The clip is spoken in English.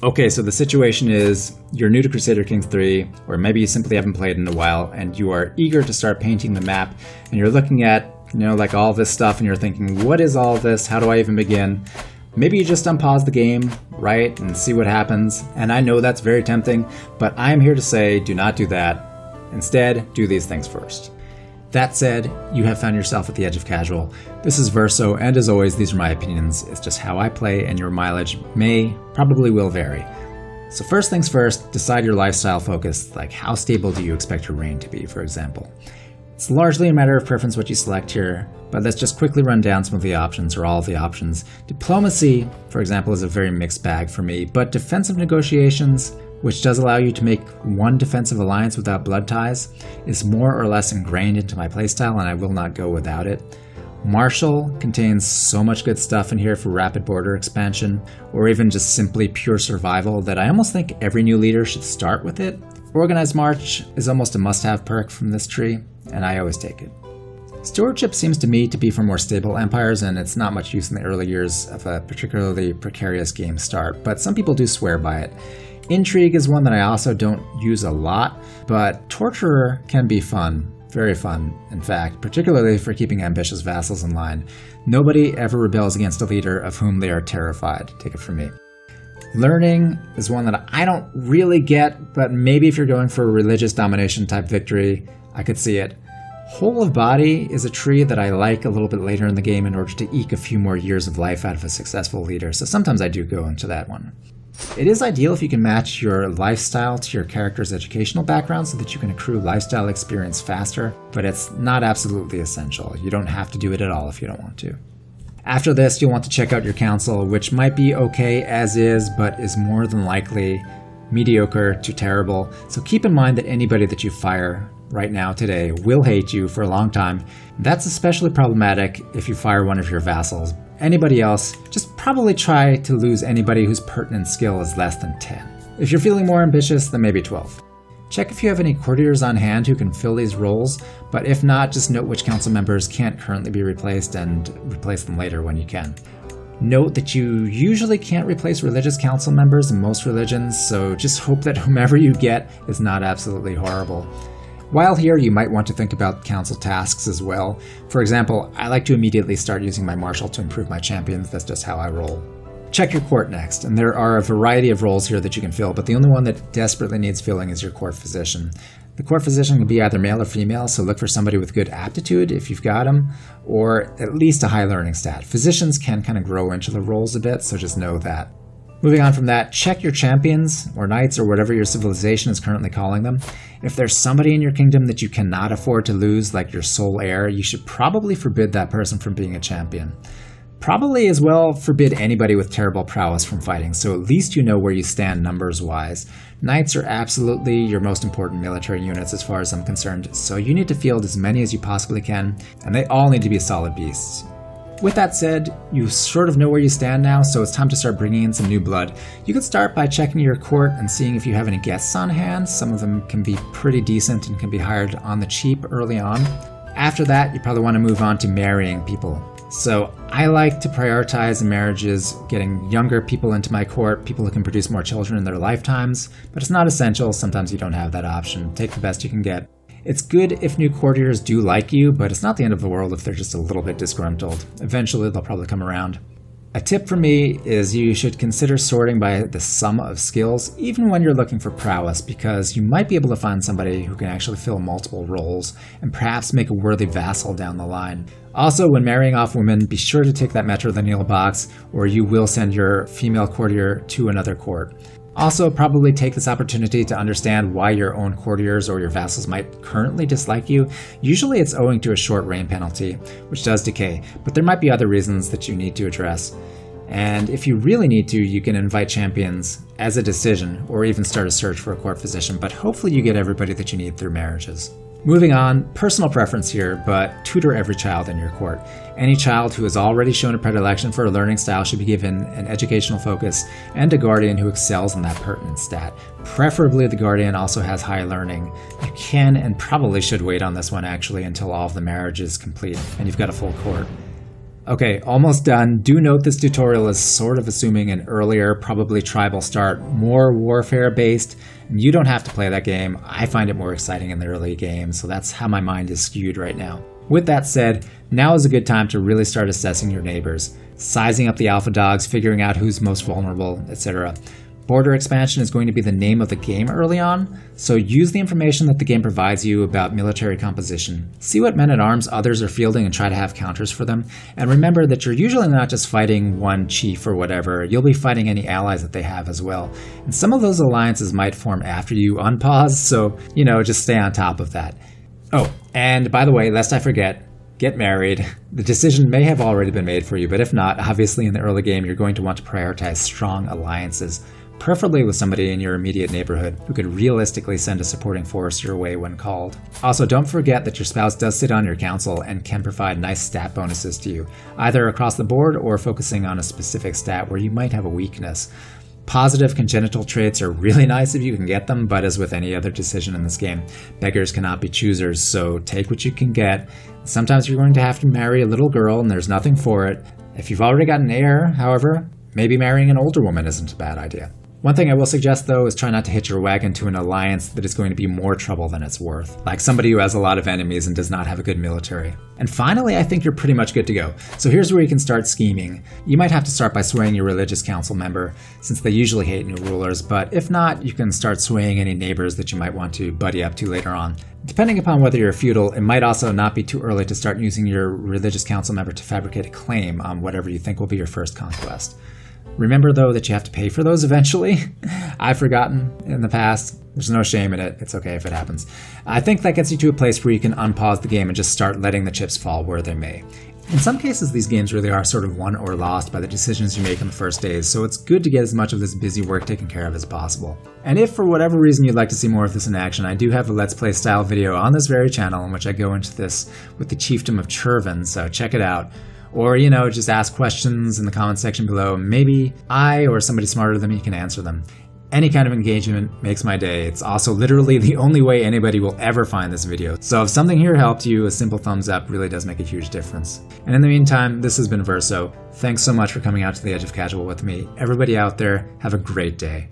Okay, so the situation is you're new to Crusader Kings 3, or maybe you simply haven't played in a while, and you are eager to start painting the map, and you're looking at, you know, like all this stuff, and you're thinking, what is all this? How do I even begin? Maybe you just unpause the game, right, and see what happens. And I know that's very tempting, but I am here to say do not do that. Instead, do these things first. That said, you have found yourself at the edge of casual. This is Verso, and as always, these are my opinions. It's just how I play, and your mileage may, probably will vary. So, first things first, decide your lifestyle focus. Like, how stable do you expect your reign to be, for example? It's largely a matter of preference what you select here, but let's just quickly run down some of the options, or all of the options. Diplomacy, for example, is a very mixed bag for me, but defensive negotiations, which does allow you to make one defensive alliance without blood ties, is more or less ingrained into my playstyle and I will not go without it. Martial contains so much good stuff in here for rapid border expansion, or even just simply pure survival, that I almost think every new leader should start with it. Organized March is almost a must have perk from this tree, and I always take it. Stewardship seems to me to be for more stable empires, and it's not much use in the early years of a particularly precarious game start, but some people do swear by it. Intrigue is one that I also don't use a lot, but Torturer can be fun. Very fun, in fact, particularly for keeping ambitious vassals in line. Nobody ever rebels against a leader of whom they are terrified. Take it from me. Learning is one that I don't really get, but maybe if you're going for a religious domination type victory, I could see it. Whole of Body is a tree that I like a little bit later in the game in order to eke a few more years of life out of a successful leader, so sometimes I do go into that one. It is ideal if you can match your lifestyle to your character's educational background so that you can accrue lifestyle experience faster, but it's not absolutely essential. You don't have to do it at all if you don't want to. After this, you'll want to check out your council, which might be okay as is, but is more than likely mediocre to terrible. So keep in mind that anybody that you fire right now today will hate you for a long time. That's especially problematic if you fire one of your vassals. Anybody else, just probably try to lose anybody whose pertinent skill is less than 10. If you're feeling more ambitious, then maybe 12. Check if you have any courtiers on hand who can fill these roles, but if not, just note which council members can't currently be replaced and replace them later when you can. Note that you usually can't replace religious council members in most religions, so just hope that whomever you get is not absolutely horrible. While here, you might want to think about council tasks as well. For example, I like to immediately start using my marshal to improve my champions, that's just how I roll. Check your court next, and there are a variety of roles here that you can fill, but the only one that desperately needs filling is your court physician. The court physician can be either male or female, so look for somebody with good aptitude if you've got them, or at least a high learning stat. Physicians can kind of grow into the roles a bit, so just know that. Moving on from that, check your champions, or knights, or whatever your civilization is currently calling them. If there's somebody in your kingdom that you cannot afford to lose, like your sole heir, you should probably forbid that person from being a champion. Probably as well forbid anybody with terrible prowess from fighting, so at least you know where you stand numbers wise. Knights are absolutely your most important military units as far as I'm concerned, so you need to field as many as you possibly can, and they all need to be solid beasts. With that said, you sort of know where you stand now, so it's time to start bringing in some new blood. You could start by checking your court and seeing if you have any guests on hand. Some of them can be pretty decent and can be hired on the cheap early on. After that, you probably want to move on to marrying people. So I like to prioritize marriages, getting younger people into my court, people who can produce more children in their lifetimes, but it's not essential. Sometimes you don't have that option. Take the best you can get. It's good if new courtiers do like you, but it's not the end of the world if they're just a little bit disgruntled. Eventually, they'll probably come around. A tip for me is you should consider sorting by the sum of skills, even when you're looking for prowess, because you might be able to find somebody who can actually fill multiple roles and perhaps make a worthy vassal down the line. Also, when marrying off women, be sure to tick that matrilineal box, or you will send your female courtier to another court. Also, probably take this opportunity to understand why your own courtiers or your vassals might currently dislike you. Usually it's owing to a short reign penalty, which does decay, but there might be other reasons that you need to address. And if you really need to, you can invite champions as a decision or even start a search for a court physician, but hopefully you get everybody that you need through marriages. Moving on, personal preference here, but tutor every child in your court. Any child who has already shown a predilection for a learning style should be given an educational focus and a guardian who excels in that pertinent stat. Preferably, the guardian also has high learning. You can and probably should wait on this one actually until all of the marriage is complete and you've got a full court. Okay, almost done. Do note this tutorial is sort of assuming an earlier, probably tribal start, more warfare based. You don't have to play that game. I find it more exciting in the early game, so that's how my mind is skewed right now. With that said, now is a good time to really start assessing your neighbors, sizing up the alpha dogs, figuring out who's most vulnerable, etc. Border expansion is going to be the name of the game early on, so use the information that the game provides you about military composition. See what men at arms others are fielding and try to have counters for them. And remember that you're usually not just fighting one chief or whatever, you'll be fighting any allies that they have as well. And some of those alliances might form after you unpause, so, you know, just stay on top of that. Oh, and by the way, lest I forget, get married. The decision may have already been made for you, but if not, obviously in the early game, you're going to want to prioritize strong alliances preferably with somebody in your immediate neighborhood who could realistically send a supporting force your way when called. Also, don't forget that your spouse does sit on your council and can provide nice stat bonuses to you, either across the board or focusing on a specific stat where you might have a weakness. Positive congenital traits are really nice if you can get them, but as with any other decision in this game, beggars cannot be choosers, so take what you can get. Sometimes you're going to have to marry a little girl and there's nothing for it. If you've already got an heir, however, maybe marrying an older woman isn't a bad idea. One thing I will suggest though is try not to hitch your wagon to an alliance that is going to be more trouble than it's worth, like somebody who has a lot of enemies and does not have a good military. And finally, I think you're pretty much good to go. So here's where you can start scheming. You might have to start by swaying your religious council member, since they usually hate new rulers, but if not, you can start swaying any neighbors that you might want to buddy up to later on. Depending upon whether you're feudal, it might also not be too early to start using your religious council member to fabricate a claim on whatever you think will be your first conquest. Remember, though, that you have to pay for those eventually. I've forgotten in the past. There's no shame in it. It's okay if it happens. I think that gets you to a place where you can unpause the game and just start letting the chips fall where they may. In some cases, these games really are sort of won or lost by the decisions you make in the first days, so it's good to get as much of this busy work taken care of as possible. And if for whatever reason you'd like to see more of this in action, I do have a Let's Play style video on this very channel in which I go into this with the Chiefdom of Chervin, so check it out. Or, you know, just ask questions in the comment section below. Maybe I or somebody smarter than me can answer them. Any kind of engagement makes my day. It's also literally the only way anybody will ever find this video. So if something here helped you, a simple thumbs up really does make a huge difference. And in the meantime, this has been Verso. Thanks so much for coming out to the edge of casual with me. Everybody out there, have a great day.